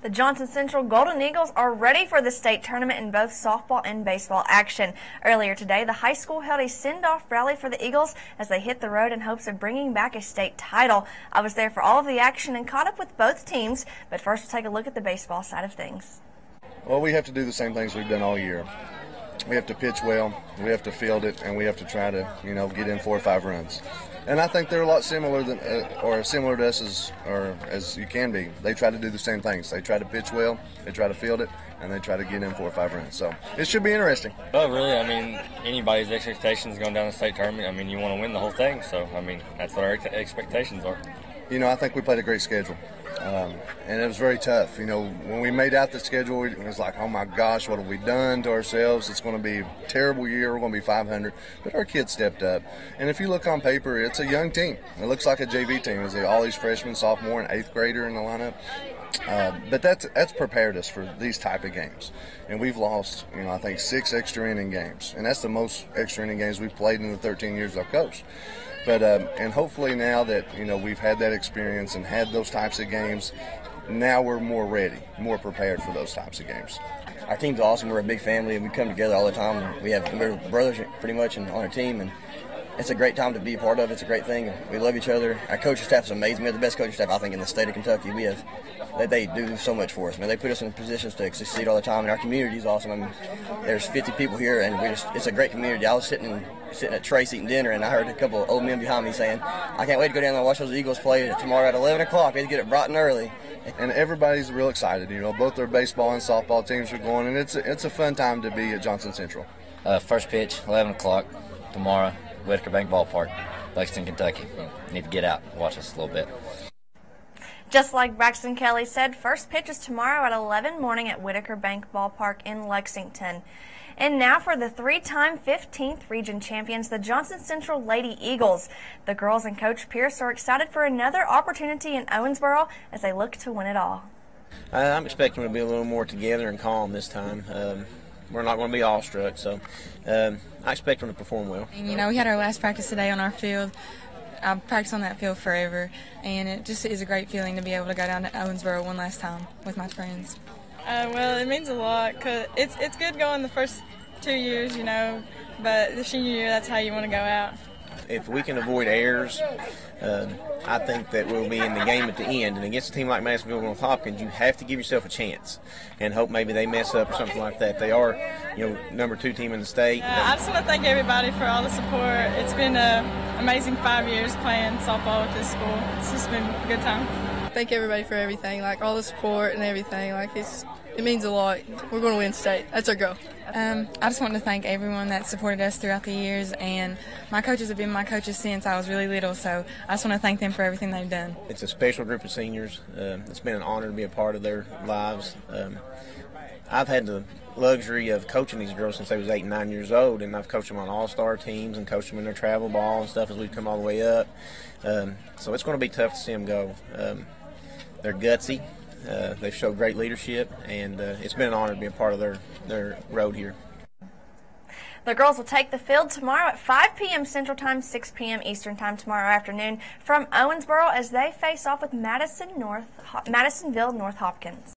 The Johnson Central Golden Eagles are ready for the state tournament in both softball and baseball action. Earlier today, the high school held a send-off rally for the Eagles as they hit the road in hopes of bringing back a state title. I was there for all of the action and caught up with both teams, but first we'll take a look at the baseball side of things. Well, we have to do the same things we've done all year. We have to pitch well, we have to field it, and we have to try to, you know, get in four or five runs and I think they're a lot similar than uh, or similar to us as or as you can be. They try to do the same things. They try to pitch well, they try to field it, and they try to get in four or five runs. So it should be interesting. Well, really, I mean, anybody's expectations going down the state tournament. I mean, you want to win the whole thing. So I mean, that's what our expectations are. You know, I think we played a great schedule. Um, and it was very tough. You know, when we made out the schedule, it was like, oh my gosh, what have we done to ourselves? It's going to be a terrible year. We're going to be 500. But our kids stepped up. And if you look on paper, it's a young team. It looks like a JV team. It's all these freshmen, sophomore, and eighth grader in the lineup. Uh, but that's that's prepared us for these type of games, and we've lost, you know, I think six extra inning games, and that's the most extra inning games we've played in the 13 years I've coached. But um, and hopefully now that you know we've had that experience and had those types of games, now we're more ready, more prepared for those types of games. Our team's awesome. We're a big family, and we come together all the time. We have we're brothers pretty much on our team, and it's a great time to be a part of. It's a great thing. We love each other. Our coaching staff is amazing. We have the best coaching staff I think in the state of Kentucky. We have they, they do so much for us. Man, they put us in positions to succeed all the time, and our community is awesome. I mean, there's 50 people here, and we just it's a great community. I was sitting sitting at Trace eating dinner, and I heard a couple of old men behind me saying, "I can't wait to go down there and watch those Eagles play tomorrow at 11 o'clock. They get it bright and early." And everybody's real excited. You know, both their baseball and softball teams are going, and it's a, it's a fun time to be at Johnson Central. Uh, first pitch, 11 o'clock tomorrow. Whitaker Bank Ballpark, Lexington, Kentucky. You need to get out, watch us a little bit. Just like Braxton Kelly said, first pitch is tomorrow at 11 morning at Whitaker Bank Ballpark in Lexington. And now for the three-time 15th region champions, the Johnson Central Lady Eagles. The girls and Coach Pierce are excited for another opportunity in Owensboro as they look to win it all. I'm expecting to be a little more together and calm this time. Um, we're not going to be awestruck. So um, I expect them to perform well. You know, we had our last practice today on our field. I've practiced on that field forever, and it just is a great feeling to be able to go down to Owensboro one last time with my friends. Uh, well, it means a lot because it's it's good going the first two years, you know, but the senior year, that's how you want to go out. If we can avoid errors, um, I think that we'll be in the game at the end. And against a team like Madisonville North Hopkins, you have to give yourself a chance and hope maybe they mess up or something like that. They are, you know, number two team in the state. Uh, I just want to thank everybody for all the support. It's been an amazing five years playing softball with this school. It's just been a good time. Thank everybody for everything, like all the support and everything. Like it's it means a lot. We're going to win state. That's our goal. Um, I just want to thank everyone that supported us throughout the years, and my coaches have been my coaches since I was really little. So I just want to thank them for everything they've done. It's a special group of seniors. Uh, it's been an honor to be a part of their lives. Um, I've had the luxury of coaching these girls since they was eight and nine years old, and I've coached them on all-star teams and coached them in their travel ball and stuff as we've come all the way up. Um, so it's going to be tough to see them go. Um, they're gutsy. Uh, they've showed great leadership, and uh, it's been an honor to be a part of their, their road here. The girls will take the field tomorrow at 5 p.m. Central Time, 6 p.m. Eastern Time tomorrow afternoon from Owensboro as they face off with Madison North, Madisonville North Hopkins.